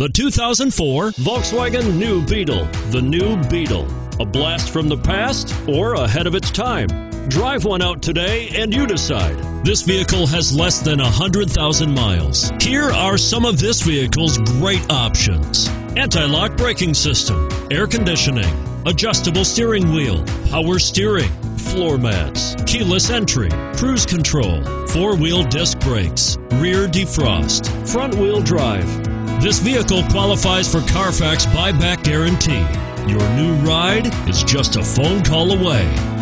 The 2004 Volkswagen New Beetle. The New Beetle. A blast from the past or ahead of its time? Drive one out today and you decide. This vehicle has less than 100,000 miles. Here are some of this vehicle's great options anti lock braking system, air conditioning, adjustable steering wheel, power steering, floor mats, keyless entry, cruise control, four wheel disc brakes, rear defrost, front wheel drive. This vehicle qualifies for Carfax buyback guarantee. Your new ride is just a phone call away.